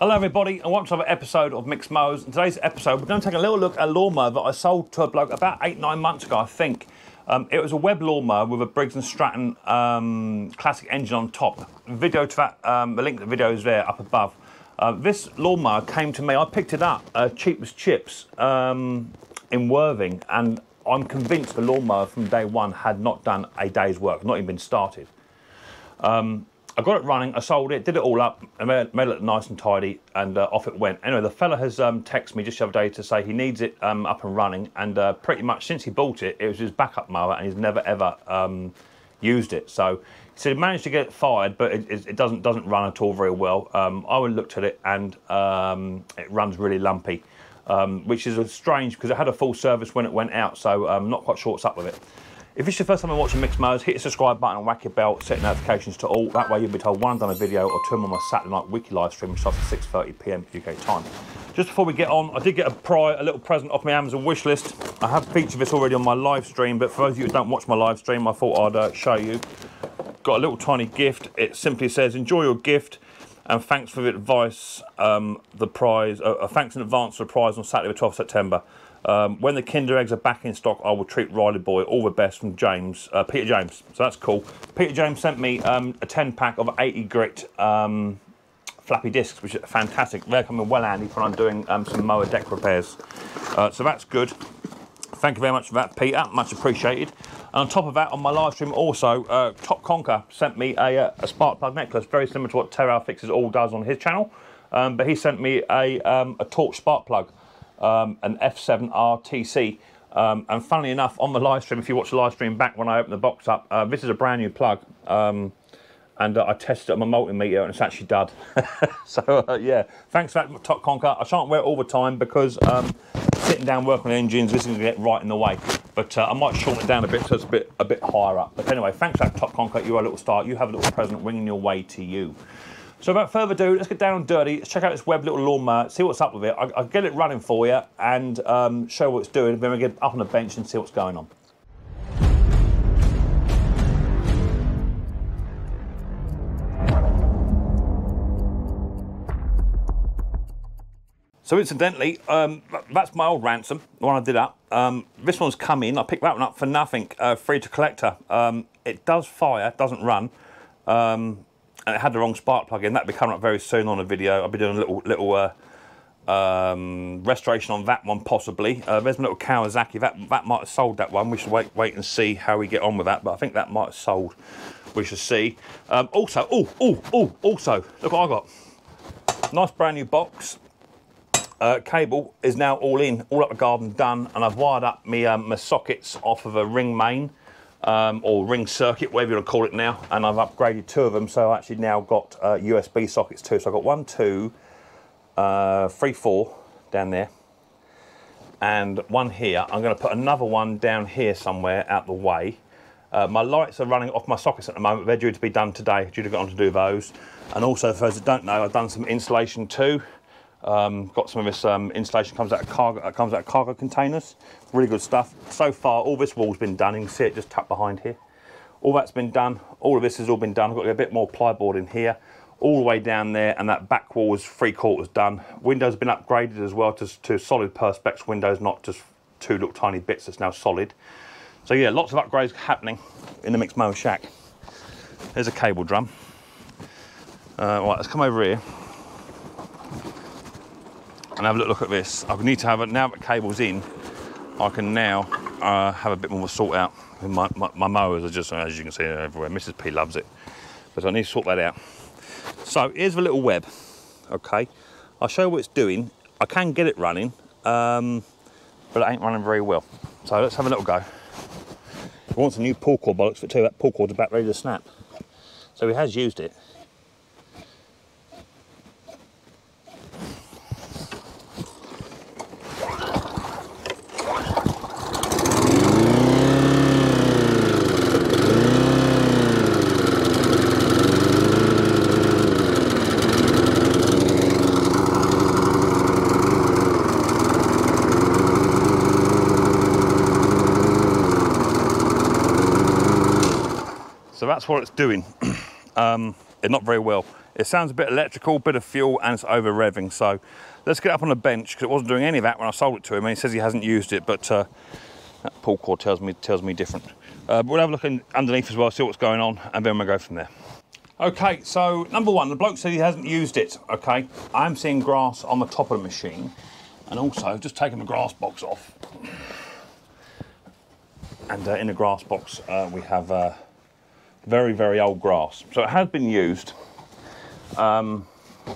Hello everybody and welcome to another episode of Micks Mowers. In today's episode we're going to take a little look at a lawnmower that I sold to a bloke about eight, nine months ago I think. Um, it was a Webb lawnmower with a Briggs & Stratton um, classic engine on top. Video to that, um, the link to the video is there up above. Uh, this lawnmower came to me, I picked it up, uh, cheap as chips, um, in Worthing and I'm convinced the lawnmower from day one had not done a day's work, not even been started. Um, I got it running, I sold it, did it all up, and made, made it look nice and tidy, and uh, off it went. Anyway, the fella has um, texted me just the other day to say he needs it um, up and running, and uh, pretty much since he bought it, it was his backup mower, and he's never ever um, used it. So he said he managed to get it fired, but it, it doesn't doesn't run at all very well. Um, I looked at it, and um, it runs really lumpy, um, which is strange because it had a full service when it went out, so I'm not quite sure what's up with it. If it's your first time watching Micks Mowers, hit the subscribe button and whack your bell, set notifications to all. That way you'll be told when I've done a video or two on my Saturday night wiki live stream, which starts at 6.30pm UK time. Just before we get on, I did get a, pri a little present off my Amazon wish list. I have featured this already on my live stream, but for those of you who don't watch my live stream, I thought I'd uh, show you. Got a little tiny gift. It simply says, enjoy your gift and thanks for the advice, um, the prize, uh, uh thanks in advance for the prize on Saturday the 12th September. Um, when the Kinder eggs are back in stock, I will treat Riley Boy all the best from James, uh, Peter James. So that's cool. Peter James sent me um, a 10 pack of 80 grit um, flappy discs, which are fantastic. They're coming well handy when I'm doing um, some mower deck repairs. Uh, so that's good. Thank you very much for that, Peter. Much appreciated. And on top of that, on my live stream also, uh, Top Conker sent me a, uh, a, spark plug necklace, very similar to what Taryl Fixes All does on his channel. Um, but he sent me a, um, a torch spark plug um, an F7 RTC. Um, and funnily enough, on the live stream, if you watch the live stream back when I opened the box up, uh, this is a brand new plug. Um, and uh, I tested it on my multimeter and it's actually dud. so uh, yeah, thanks for that Top Conker. I shan't wear it all the time because um, sitting down working on engines, this is to get right in the way. But uh, I might shorten it down a bit so it's a bit, a bit higher up. But anyway, thanks for that Top Conker. You're a little star. You have a little present winging your way to you. So without further ado, let's get down and dirty. Let's check out this Webb little lawnmower, see what's up with it. I, will get it running for you and um, show what it's doing. Then we get up on the bench and see what's going on. So incidentally, um, that's my old ransom, the one I did up. Um, this one's come in, I picked that one up for nothing, uh, free to collector. Um, it does fire, doesn't run. Um, and it had the wrong spark plug in. That'll be coming up very soon on a video. I'll be doing a little little uh, um, restoration on that one possibly. Uh, there's a little Kawasaki. That that might have sold that one. We should wait wait and see how we get on with that. But I think that might have sold. We should see. Um, also, oh oh oh also look what I got. Nice brand new box. Uh, cable is now all in, all up the garden done, and I've wired up my, um, my sockets off of a ring main um, or ring circuit, whatever you want to call it now, and I've upgraded two of them, so I actually now got uh, USB sockets too. So I've got one, two, uh, three, four down there, and one here. I'm going to put another one down here somewhere out the way. Uh, my lights are running off my sockets at the moment. They're due to be done today, due to get on to do those. And also, for those that don't know, I've done some insulation too. Um, got some of this um, installation comes out of cargo uh, comes out of cargo containers. Really good stuff. So far, all this wall's been done. You can see it just tucked behind here. All that's been done. All of this has all been done. I've got a bit more plyboard in here, all the way down there, and that back wall is three quarters done. Windows been upgraded as well to, to solid perspex windows, not just two little tiny bits. That's now solid. So yeah, lots of upgrades happening in the Micks Mower Shack. There's a cable drum. Uh, right, let's come over here and have a look at this. I need to have it, now that cable's in, I can now uh, have a bit more sort out. My, my, my, mowers are just, as you can see, everywhere. Mrs. P loves it. But I need to sort that out. So here's the little Webb, okay? I'll show you what it's doing. I can get it running, um, but it ain't running very well. So let's have a little go. He wants a new pull cord bollocks for two. That pull cord's about ready to snap. So he has used it. That's what it's doing. um, not very well. It sounds a bit electrical, bit of fuel, and it's over revving. So let's get up on the bench because it wasn't doing any of that when I sold it to him. And he says he hasn't used it, but uh, that pull cord tells me tells me different. Uh, we'll have a look in, underneath as well, see what's going on, and then we'll go from there. Okay, so number one, the bloke said he hasn't used it. Okay, I'm seeing grass on the top of the machine, and also just taking the grass box off. And uh, in the grass box, uh, we have uh, very, very old grass. So it has been used. Um, I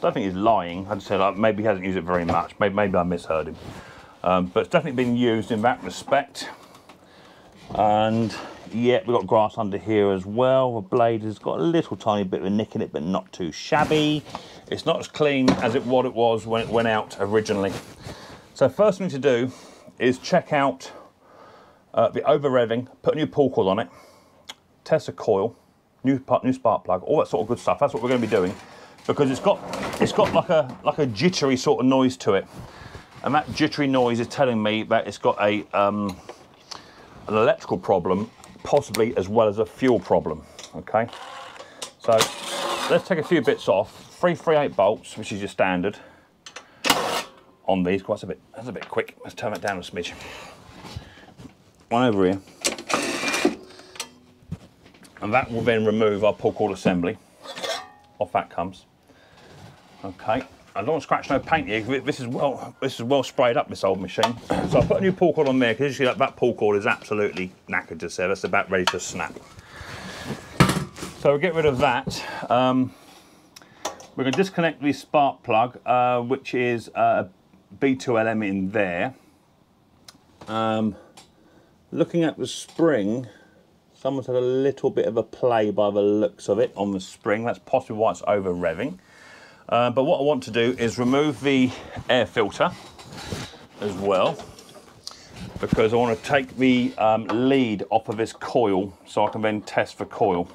don't think he's lying. I'd say like, maybe he hasn't used it very much. Maybe, maybe I misheard him. Um, but it's definitely been used in that respect. And yeah, we've got grass under here as well. The blade has got a little tiny bit of a nick in it, but not too shabby. It's not as clean as it what it was when it went out originally. So first thing to do is check out uh, the over revving, put a new pull cord on it, test a coil, new new spark plug, all that sort of good stuff. That's what we're going to be doing because it's got it's got like a like a jittery sort of noise to it, and that jittery noise is telling me that it's got a um, an electrical problem, possibly as well as a fuel problem. Okay, so let's take a few bits off. Three three eight bolts, which is your standard on these. Quite a bit. That's a bit quick. Let's turn it down a smidge one over here. And that will then remove our pull cord assembly. Off that comes. Okay. I don't want to scratch no paint here. This is well, this is well sprayed up. This old machine. So I put a new pull cord on there because see that, that pull cord is absolutely knackered to say. That's about ready to snap. So we'll get rid of that. Um, we're going to disconnect the spark plug, uh, which is a B2LM in there. Um, Looking at the spring, someone's had a little bit of a play by the looks of it on the spring. That's possibly why it's over revving. Uh, but what I want to do is remove the air filter as well because I want to take the um, lead off of this coil so I can then test for coil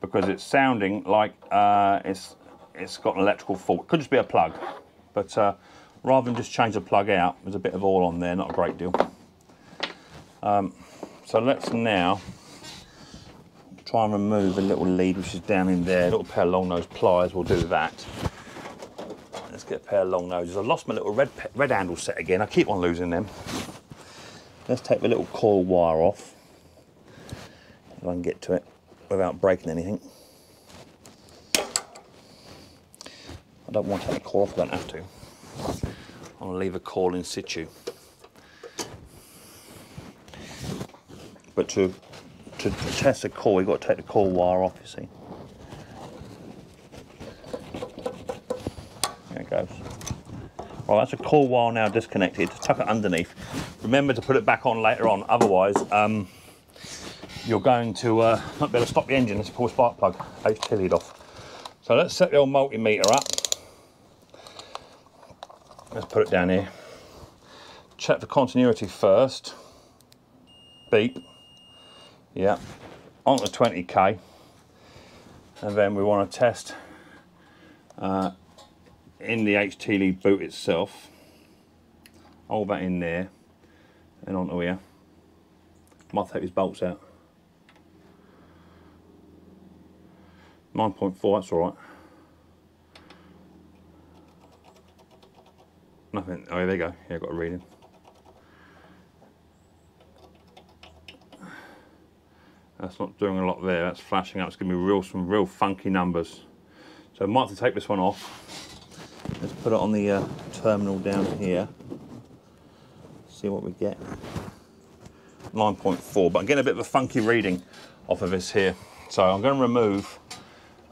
because it's sounding like uh, it's it's got an electrical fault. Could just be a plug, but uh, rather than just change the plug out, there's a bit of oil on there, not a great deal. Um, so let's now try and remove a little lead which is down in there. A little pair of long nose pliers will do that. Let's get a pair of long noses. I lost my little red red handle set again. I keep on losing them. Let's take the little coil wire off. If I can get to it without breaking anything. I don't want to take the coil off, I don't have to. I'm to leave a coil in situ. But to, to test the core, you've got to take the core wire off, you see. There it goes. Right, that's a core wire now disconnected. Tuck it underneath. Remember to put it back on later on, otherwise um, you're going to uh, not be able to stop the engine. Pull a spark plug, HT lead off. So let's set the old multimeter up. Let's put it down here. Check for continuity first. Beep yeah. Onto 20k and then we want to test uh, in the HT lead boot itself. Hold that in there and onto here. Might take these bolts out. 9.4 that's alright nothing oh there you go. Yeah got a reading That's not doing a lot there. That's flashing up. It's going to be real some real funky numbers. So I might have to take this one off. Let's put it on the uh, terminal down here. See what we get. 9.4, but I'm getting a bit of a funky reading off of this here. So I'm going to remove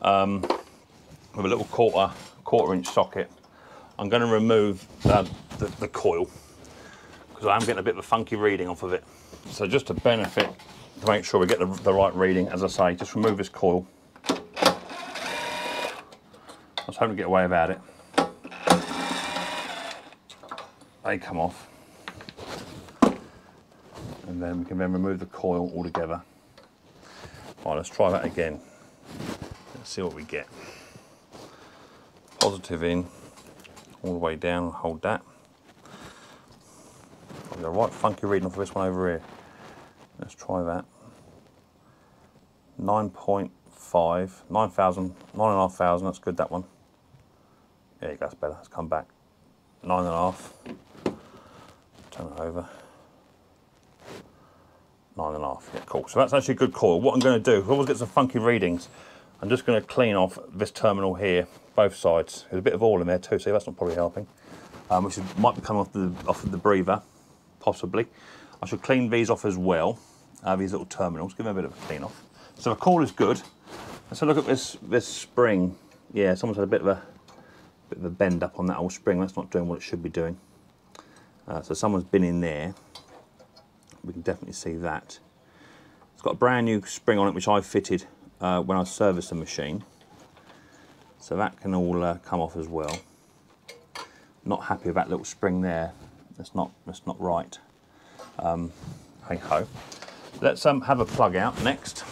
um, with a little quarter quarter inch socket. I'm going to remove uh, the, the coil because I am getting a bit of a funky reading off of it. So just to benefit to make sure we get the, the right reading, as I say, just remove this coil. I was hoping to get away without it. They come off. And then we can then remove the coil altogether. Right, let's try that again. Let's see what we get. Positive in, all the way down, hold that. Got a right funky reading for this one over here. Let's try that. 9.4. five, 9,000, 9,500, that's good, that one. There you go, that's better, let's come back. Nine and a half, turn it over. Nine and a half, yeah, cool. So that's actually a good call. What I'm gonna do, I always get some funky readings, I'm just gonna clean off this terminal here, both sides. There's a bit of oil in there too, so that's not probably helping. Um, which might be coming off the, off of the breather, possibly. I should clean these off as well, uh, these little terminals, give them a bit of a clean off. So the core is good. Let's look at this this spring. Yeah, someone's had a bit of a bit of a bend up on that old spring. That's not doing what it should be doing. Uh, so someone's been in there. We can definitely see that. It's got a brand new spring on it, which I fitted uh, when I serviced the machine. So that can all uh, come off as well. Not happy with that little spring there. That's not that's not right. Um, hey ho. Let's um, have a plug out next.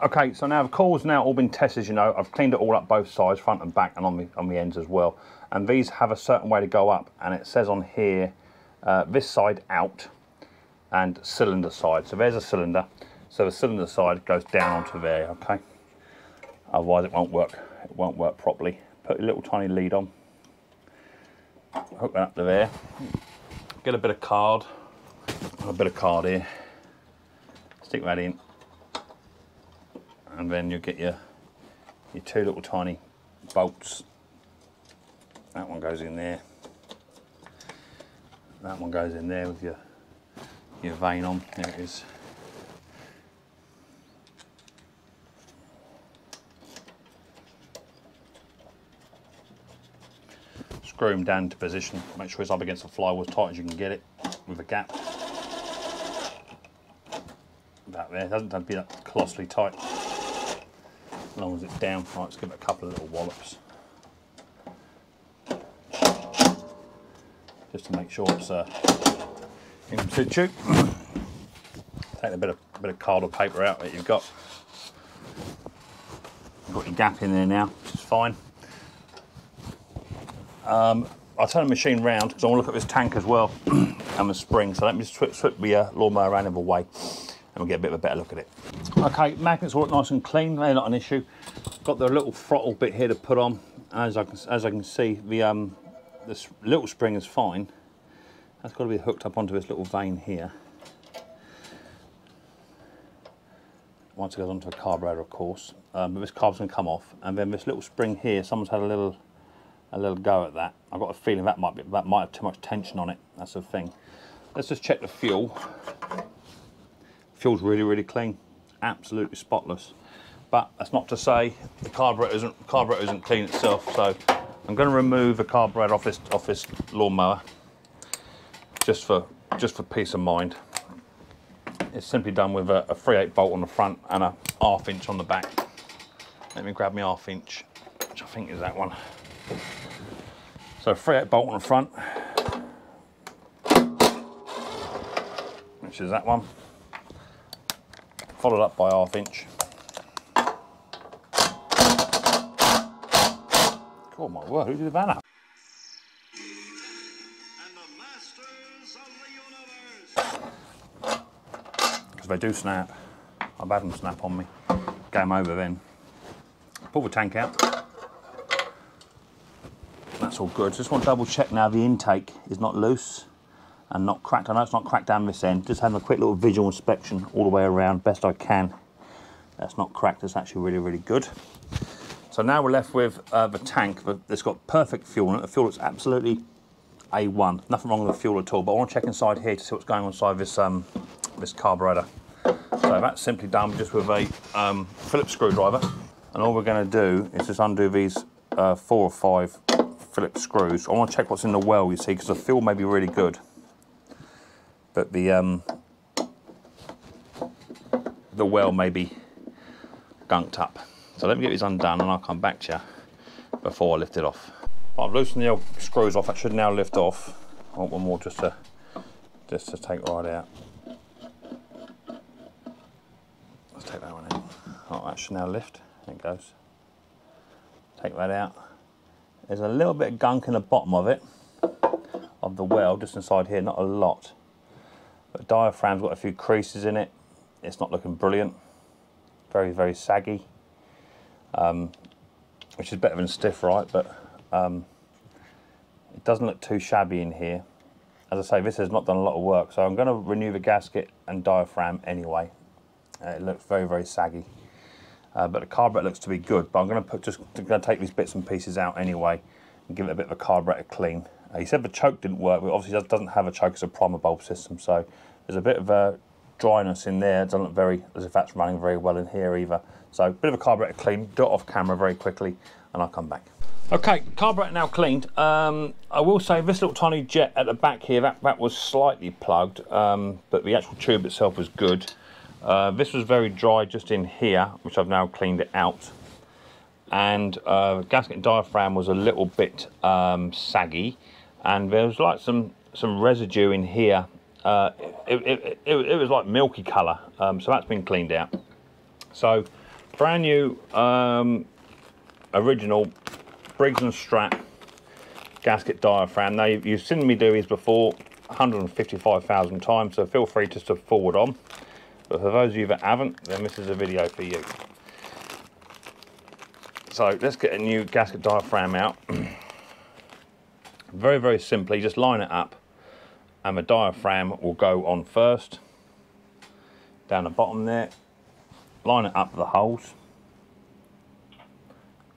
Okay, so now the core's now all been tested, you know. I've cleaned it all up both sides, front and back, and on the, on the ends as well. And these have a certain way to go up, and it says on here, uh, this side out, and cylinder side. So there's a cylinder, so the cylinder side goes down onto there, okay? Otherwise it won't work, it won't work properly. Put a little tiny lead on, hook that up to there, get a bit of card, a bit of card here, stick that in, and then you get your your two little tiny bolts. That one goes in there. That one goes in there with your your vane on. There it is. Screw him down to position. Make sure it's up against the flywheel as tight as you can get it with a gap. That there doesn't have to be that colossally tight as long as it's down. Right, let's give it a couple of little wallops. Just to make sure it's uh, in situ. Take a bit of bit of card or paper out that you've got. Got your gap in there now, which is fine. Um, I'll turn the machine round because I want to look at this tank as well and the spring. So let me switch, switch the uh, lawnmower around the way we'll get a bit of a better look at it. Okay, magnets all nice and clean, they're not an issue. Got the little throttle bit here to put on. As I can, as I can see, the um, this little spring is fine. That's got to be hooked up onto this little vane here. Once it goes onto a carburetor, of course. Um, but this carb's going to come off. And then this little spring here, someone's had a little a little go at that. I've got a feeling that might be that might have too much tension on it. That's the thing. Let's just check the fuel. Fuel's really, really clean, absolutely spotless. But that's not to say the carburetor isn't carburetor isn't clean itself. So I'm going to remove the carburetor off this off this lawnmower just for just for peace of mind. It's simply done with a, a 3/8 bolt on the front and a half inch on the back. Let me grab my half inch, which I think is that one. So 3/8 bolt on the front, which is that one, followed up by half inch. Oh my word, who did that up? Because they do snap. I've had them snap on me. Game over then. Pull the tank out. That's all good. Just want to double check now the intake is not loose and not cracked. I know it's not cracked down this end. Just having a quick little visual inspection all the way around, best I can. That's not cracked. That's actually really, really good. So now we're left with uh, the tank that's got perfect fuel in it. The fuel is absolutely A1. Nothing wrong with the fuel at all. But I want to check inside here to see what's going on inside this um, this carburetor. So that's simply done just with a um, Phillips screwdriver. And all we're going to do is just undo these uh, four or five Phillips screws. I want to check what's in the well, you see, because the fuel may be really good. But the um, the well may be gunked up. So let me get these undone and I'll come back to you before I lift it off. I've loosened the old screws off, that should now lift off. I want one more just to just to take right out. Let's take that one out. Oh, that should now lift. There it goes. Take that out. There's a little bit of gunk in the bottom of it, of the well, just inside here, not a lot. The diaphragm's got a few creases in it. It's not looking brilliant. Very, very saggy. um, which is better than stiff right, but um, it doesn't look too shabby in here. As I say, this has not done a lot of work, so I'm going to renew the gasket and diaphragm anyway. Uh, it looks very, very saggy. Uh, but the carburetor looks to be good, but I'm going to put just going to take these bits and pieces out anyway and give it a bit of a carburetor clean. He said the choke didn't work, but obviously it doesn't have a choke, it's a primer bulb system, so there's a bit of a dryness in there. It doesn't look very, as if that's running very well in here either. So a bit of a carburetor clean, do it off camera very quickly, and I'll come back. Okay, carburetor now cleaned. Um, I will say this little tiny jet at the back here, that, that was slightly plugged, um, but the actual tube itself was good. Uh, this was very dry just in here, which I've now cleaned it out. And uh, gasket diaphragm was a little bit um, saggy, and there was like some some residue in here. Uh, it, it, it, it, was like milky colour, um, so that's been cleaned out. So, brand new, um, original Briggs and Strat gasket diaphragm. Now, you've, you've seen me do these before 155,000 times, so feel free just to forward on. But for those of you that haven't, then this is a video for you. So let's get a new gasket diaphragm out. very, very simply, just line it up and the diaphragm will go on first, down the bottom there, line it up the holes,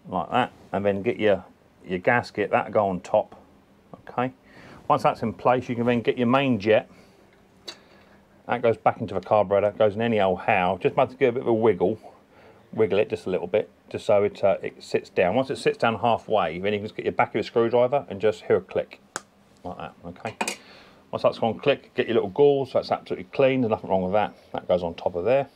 like that, and then get your, your gasket, that go on top, okay? Once that's in place, you can then get your main jet, that goes back into the carburetor, goes in any old how. Just about to give a bit of a wiggle, wiggle it just a little bit, just so it, uh, it sits down. Once it sits down halfway, then you can just get your back of your screwdriver and just hear a click, like that, okay? Once that's gone click, get your little gauze, so that's absolutely clean, there's nothing wrong with that. That goes on top of there.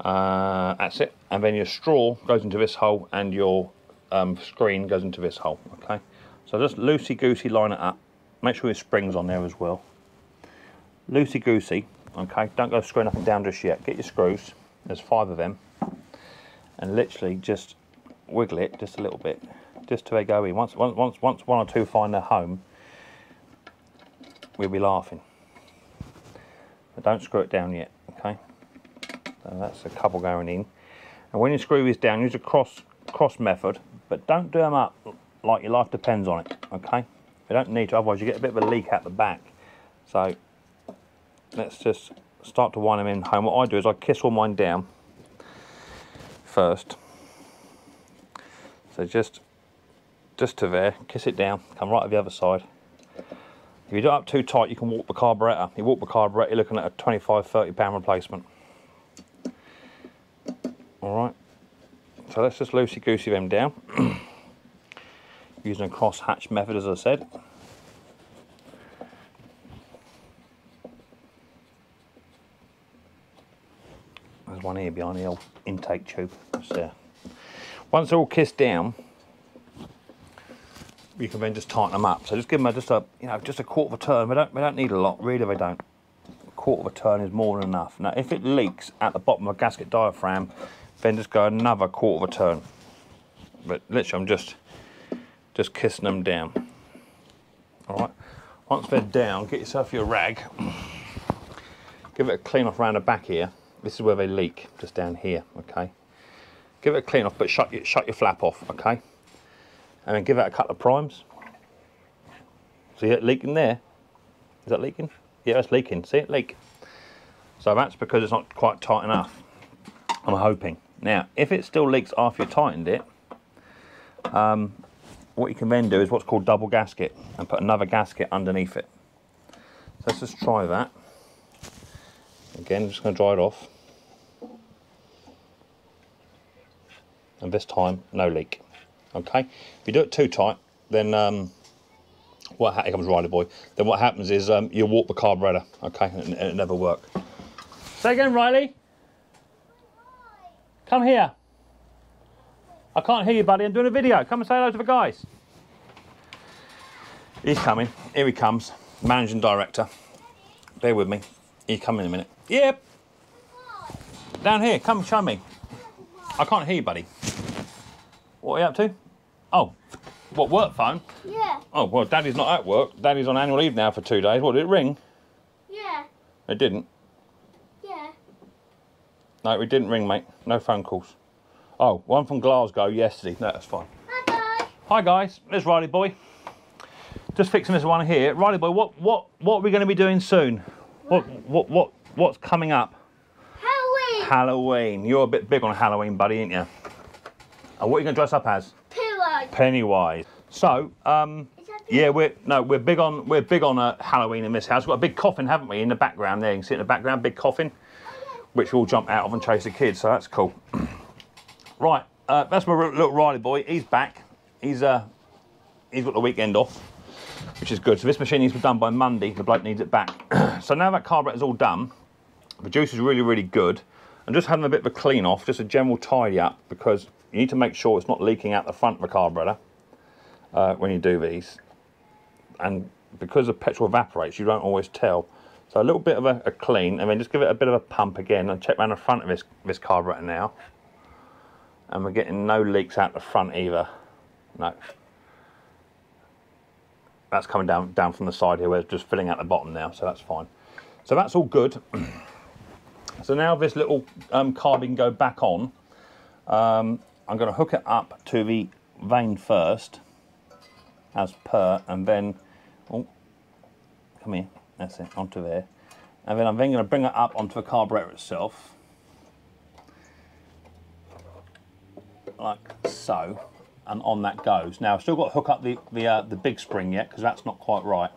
Uh, that's it. And then your straw goes into this hole and your um, screen goes into this hole, okay? So just loosey-goosey line it up. Make sure your spring's on there as well loosey goosey, okay, don't go screwing up and down just yet. Get your screws, there's five of them, and literally just wiggle it just a little bit, just till they go in. Once, once, once, once one or two find their home, we'll be laughing. But don't screw it down yet, okay? So that's a couple going in. And when you screw these down, use a cross cross method, but don't do them up like your life depends on it, okay? You don't need to, otherwise you get a bit of a leak at the back. So let's just start to wind them in home. What I do is I kiss all mine down first. So just just to there, kiss it down, come right to the other side. If you do it up too tight, you can walk the carburettor. You walk the carburettor, you're looking at a 25, 30 pound replacement. All right, so let's just loosey-goosey them down. Using a cross-hatch method, as I said. There's one here behind the old intake tube. That's uh, there. Once they're all kissed down, you can then just tighten them up. So just give them a, just a, you know, just a quarter of a turn. We don't, we don't need a lot, really. We don't. A quarter of a turn is more than enough. Now, if it leaks at the bottom of a gasket diaphragm, then just go another quarter of a turn. But literally, I'm just, just kissing them down. All right. Once they're down, get yourself your rag. Give it a clean off around the back here this is where they leak, just down here, okay? Give it a clean off, but shut your, shut your flap off, okay? And then give it a couple of primes. See it leaking there? Is that leaking? Yeah, it's leaking. See it leak? So that's because it's not quite tight enough. I'm hoping. Now, if it still leaks after you tightened it, um, what you can then do is what's called double gasket and put another gasket underneath it. So let's just try that. Again, I'm just going to dry it off. And this time, no leak. Okay? If you do it too tight, then um, what here comes Riley boy. Then what happens is um, you warp the carburetor, okay, and, and it never work. Say again, Riley. Come here. I can't hear you, buddy. I'm doing a video. Come and say hello to the guys. He's coming. Here he comes. Managing director. Bear with me. He's coming in a minute. Yep. Down here, come show me. I can't hear you, buddy. What are you up to? Oh, what, work phone? Yeah. Oh, well, Daddy's not at work. Daddy's on annual leave now for two days. What, did it ring? Yeah. It didn't? Yeah. No, it didn't ring, mate. No phone calls. Oh, one from Glasgow yesterday. No, that's fine. Hi guys. Hi guys, there's Riley boy. Just fixing this one here. Riley boy, what what what are we going to be doing soon? What what what what's coming up? Halloween. Halloween. You're a bit big on Halloween, buddy, ain't you? And what are you going to dress up as? Pillow. Pennywise. So, um, yeah, we're no, we're big on we're big on uh, Halloween in this house. We've got a big coffin, haven't we, in the background there? You can see it in the background, big coffin, which we'll jump out of and chase the kids. So that's cool. right, uh, that's my little Riley boy. He's back. He's uh, he's got the weekend off, which is good. So this machine needs to be done by Monday. The bloke needs it back. so now that carburetor's all done, the juice is really really good. And just having a bit of a clean off, just a general tidy up, because you need to make sure it's not leaking out the front of the carburetor uh, when you do these. And because the petrol evaporates, you don't always tell. So a little bit of a, a clean, and then just give it a bit of a pump again, and check around the front of this, this carburetor now. And we're getting no leaks out the front either. No. That's coming down, down from the side here, where it's just filling out the bottom now, so that's fine. So that's all good. so now this little um, carbine go back on. Um, I'm going to hook it up to the vane first, as per, and then, oh, come here, that's it, onto there. And then I'm then going to bring it up onto the carburetor itself, like so, and on that goes. Now I've still got to hook up the, the, uh, the big spring yet, because that's not quite right.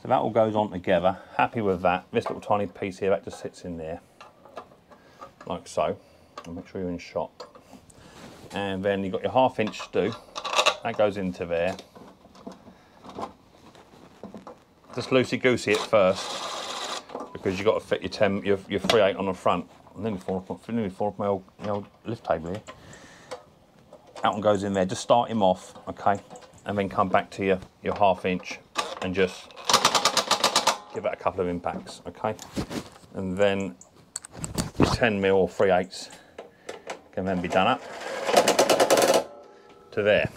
So that all goes on together, happy with that. This little tiny piece here, that just sits in there like so. And make sure you're in shot. And then you've got your half inch stew. That goes into there. Just loosey goosey at first because you've got to fit your 10, your, your 3.8 on the front. I'm nearly falling off, nearly falling off my, old, my old lift table here. That one goes in there. Just start him off, okay? And then come back to your, your half inch and just give it a couple of impacts, okay? And then 10 mil or 3 eighths can then be done up to there.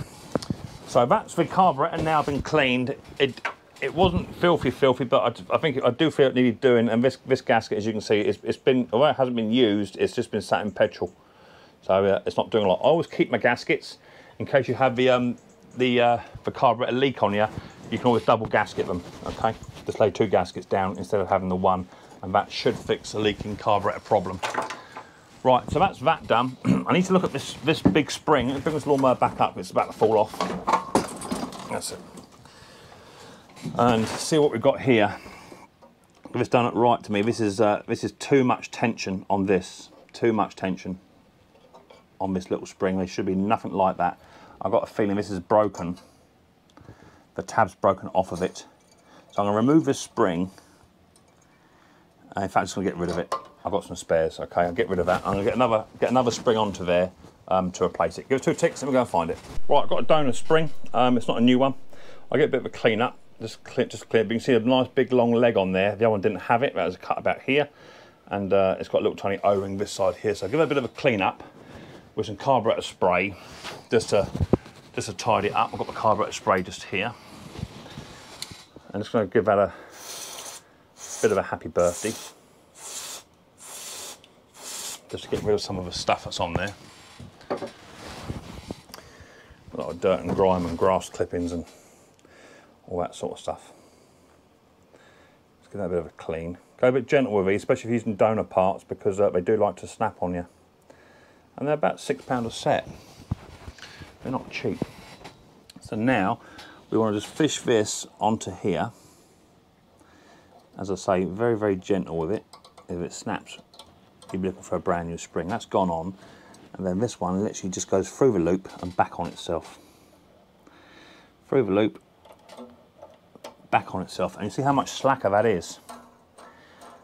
So that's the carburetor now been cleaned. It it wasn't filthy, filthy, but I, I think I do feel it needed doing. And this this gasket, as you can see, it's, it's been although it hasn't been used, it's just been sat in petrol, so uh, it's not doing a lot. I always keep my gaskets in case you have the um the uh, the carburetor leak on you. You can always double gasket them. Okay, just lay two gaskets down instead of having the one and that should fix a leaking carburetor problem. Right, so that's that done. I need to look at this this big spring. Let me bring this lawnmower back up. It's about to fall off. That's it. And see what we've got here. If it's done it right to me, this is uh, this is too much tension on this. Too much tension on this little spring. There should be nothing like that. I've got a feeling this is broken. The tab's broken off of it. So I'm going to remove this spring in fact, I'm just to get rid of it. I've got some spares. Okay, I'll get rid of that. I'm to get another get another spring onto there um, to replace it. Give it two ticks, and we'll go and find it. Right, I've got a donor spring. Um, it's not a new one. I'll get a bit of a clean up. Just clear, just clear. But you can see a nice big long leg on there. The other one didn't have it. That was cut about here, and uh, it's got a little tiny O-ring this side here. So I'll give it a bit of a clean up with some carburetor spray, just to just to tidy it up. I've got the carburetor spray just here. I'm just going to give that a bit of a happy birthday. Just to get rid of some of the stuff that's on there. A lot of dirt and grime and grass clippings and all that sort of stuff. Let's give that a bit of a clean. Go a bit gentle with these, especially if you're using donor parts because uh, they do like to snap on you. And they're about £6 a set. They're not cheap. So now we want to just fish this onto here as I say, very, very gentle with it. If it snaps, you'll be looking for a brand new spring. That's gone on. And then this one literally just goes through the loop and back on itself. Through the loop, back on itself. And you see how much slacker that is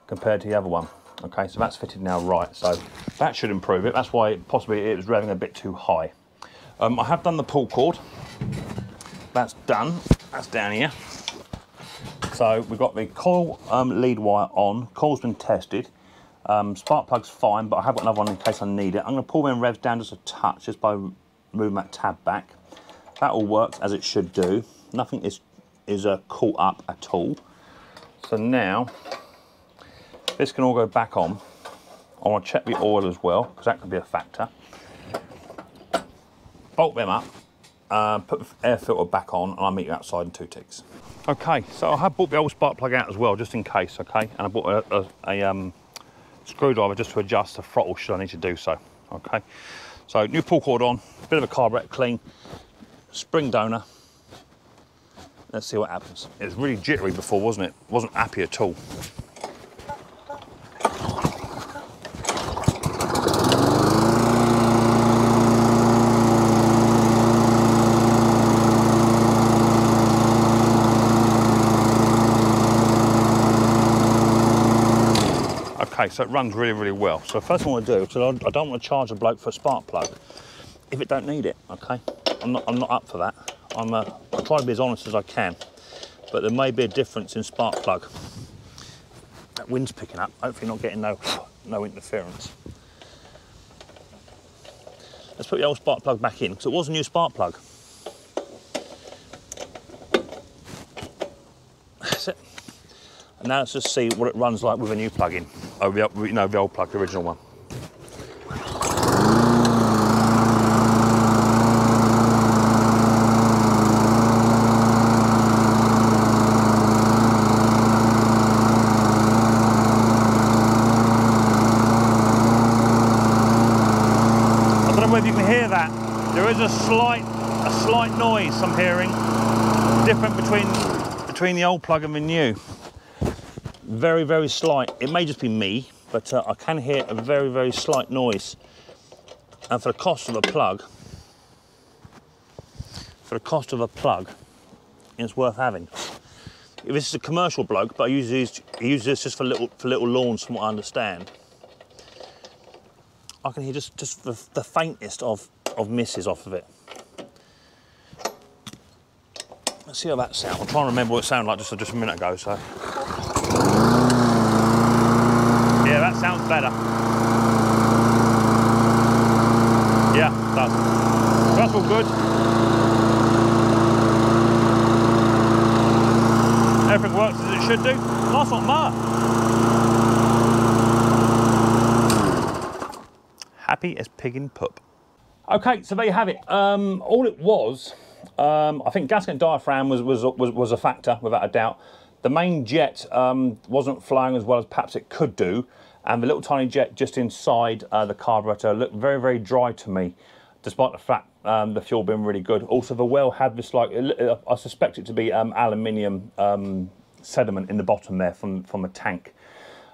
compared to the other one. Okay, so that's fitted now right. So that should improve it. That's why possibly it was revving a bit too high. Um, I have done the pull cord. That's done. That's down here. So we've got the coil um, lead wire on. Coil's been tested. Um, spark plug's fine, but I have got another one in case I need it. I'm going to pull them revs down just a touch, just by moving that tab back. That all works as it should do. Nothing is is uh, caught up at all. So now this can all go back on. I want to check the oil as well, because that could be a factor. Bolt them up, uh, put the air filter back on, and I'll meet you outside in two ticks. Okay, so I have bought the old spark plug out as well, just in case, okay? And I bought a, a, a um, screwdriver just to adjust the throttle should I need to do so, okay? So new pull cord on, bit of a carburetor clean, spring donor. Let's see what happens. It was really jittery before, wasn't it? Wasn't happy at all. Okay, so it runs really, really well. So first thing I want to do, so I don't want to charge a bloke for a spark plug if it don't need it, okay? I'm not, I'm not up for that. I'm, uh, I try to be as honest as I can, but there may be a difference in spark plug. That wind's picking up, hopefully not getting no, no interference. Let's put the old spark plug back in, because it was a new spark plug. That's it. And now let's just see what it runs like with a new plug-in. Oh, the, you know, the old plug, the original one. I don't know whether you can hear that. There is a slight, a slight noise I'm hearing, different between between the old plug and the new very, very slight. It may just be me, but uh, I can hear a very, very slight noise. And for the cost of a plug, for the cost of a plug, it's worth having. If this is a commercial bloke, but I use these, he uses this just for little, for little lawns, from what I understand. I can hear just, just the, the faintest of, of misses off of it. Let's see how that sounds. I'm trying to remember what it sounded like just, just a minute ago, so. Sounds better. Yeah, does. That's all good. Everything works as it should do. Nice one, Ma. Happy as pig in pup. Okay, so there you have it. Um, all it was, um, I think gasket and diaphragm was, was, was, was a factor, without a doubt. The main jet um, wasn't flying as well as perhaps it could do, and the little tiny jet just inside uh, the carburetor looked very, very dry to me, despite the fact um, the fuel being really good. Also, the well had this like, I suspect it to be um, aluminium um, sediment in the bottom there from, from a tank.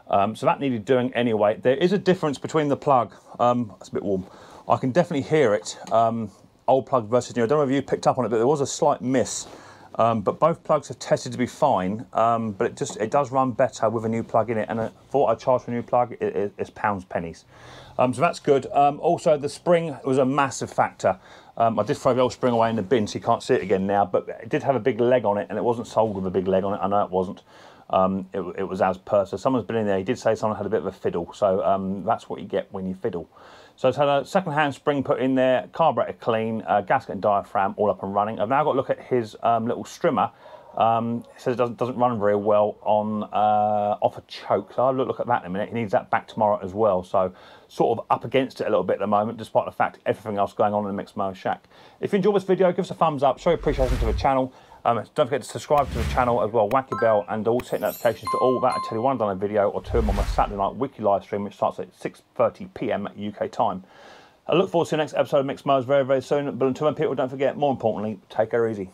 Um, so that needed doing anyway. There is a difference between the plug. Um, it's a bit warm. I can definitely hear it. Um, old plug versus new. I don't know if you picked up on it, but there was a slight miss. Um, but both plugs are tested to be fine, um, but it just it does run better with a new plug in it. And for what I charge for a new plug, it, it, it's pounds pennies. Um, so that's good. Um, also, the spring was a massive factor. Um, I did throw the old spring away in the bin, so you can't see it again now. But it did have a big leg on it, and it wasn't sold with a big leg on it. I know it wasn't. Um, it, it, was as per. So someone's been in there. He did say someone had a bit of a fiddle. So that's what you get when you fiddle. So it's had a second-hand spring put in there, carburetor clean, uh, gasket and diaphragm all up and running. I've now got to look at his um, little strimmer. Um, it says it doesn't, doesn't run very well on uh, off a choke. So I'll look, look at that in a minute. He needs that back tomorrow as well. So sort of up against it a little bit at the moment, despite the fact everything else going on in the Micks Mo Shack. If you enjoyed this video, give us a thumbs up. Show your appreciation to the channel. Um, don't forget to subscribe to the channel as well, whack your bell, and all set notifications to all that. Tell you I've done a video or two on my Saturday night weekly live stream, which starts at 6:30 p.m. UK time. I look forward to the next episode of Micks Mo's very, very soon. But until then, people, don't forget, more importantly, take her easy.